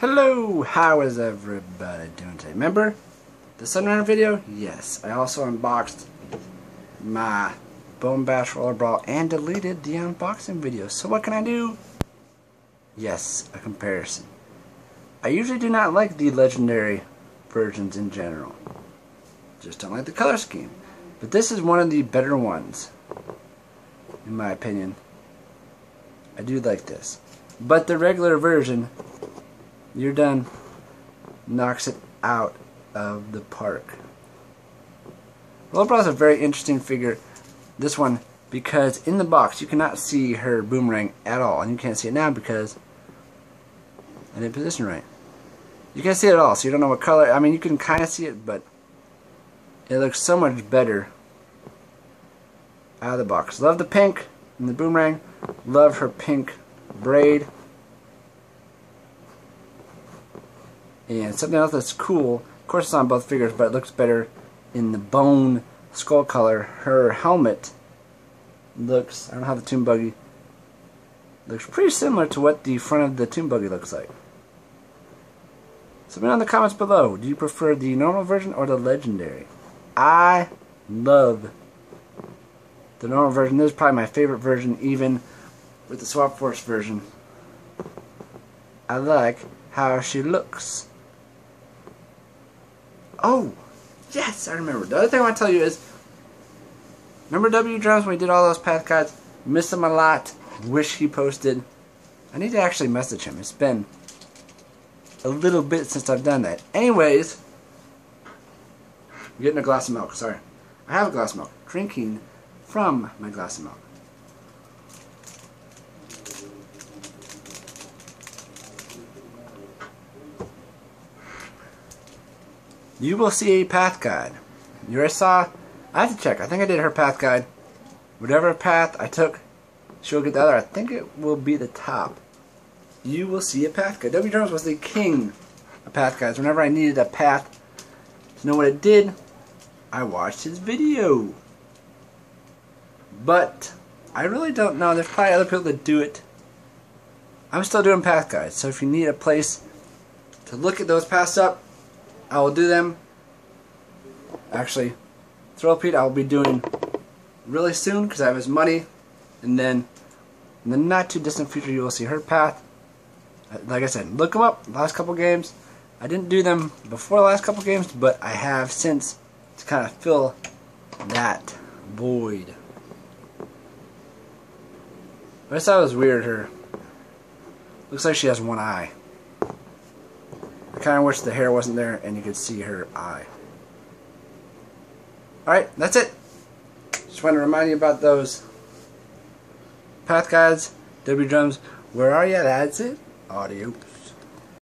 Hello, how is everybody doing today? Remember the Sunrunner video? Yes, I also unboxed my Bone Bash Roller Brawl and deleted the unboxing video. So what can I do? Yes, a comparison. I usually do not like the legendary versions in general. Just don't like the color scheme. But this is one of the better ones, in my opinion. I do like this. But the regular version you're done knocks it out of the park. Is a very interesting figure. This one, because in the box you cannot see her boomerang at all. And you can't see it now because I didn't position right. You can't see it at all, so you don't know what color. I mean, you can kind of see it, but it looks so much better out of the box. Love the pink and the boomerang. Love her pink braid. And something else that's cool, of course it's on both figures, but it looks better in the bone skull color. Her helmet looks, I don't have the Tomb Buggy, looks pretty similar to what the front of the Tomb Buggy looks like. Know in the comments below, do you prefer the normal version or the legendary? I love the normal version. This is probably my favorite version, even with the Swap Force version. I like how she looks. Oh, yes, I remember. The other thing I want to tell you is, remember W Drums when we did all those path guides? Miss him a lot. Wish he posted. I need to actually message him. It's been a little bit since I've done that. Anyways, I'm getting a glass of milk. Sorry. I have a glass of milk. Drinking from my glass of milk. You will see a path guide. You already saw, I have to check, I think I did her path guide. Whatever path I took, she'll get the other. I think it will be the top. You will see a path guide. W. Jones was the king of path guides. Whenever I needed a path to know what it did, I watched his video. But I really don't know. There's probably other people that do it. I'm still doing path guides, so if you need a place to look at those paths up, I will do them. Actually, Thrillipede I will be doing really soon because I have his money. And then in the not too distant future you will see her path. Like I said, look them up. Last couple games. I didn't do them before the last couple games, but I have since to kind of fill that void. I just thought it was weird her. Looks like she has one eye. I kind of wish the hair wasn't there and you could see her eye. Alright, that's it. Just want to remind you about those path guides, W drums. Where are you? That's it. Audio.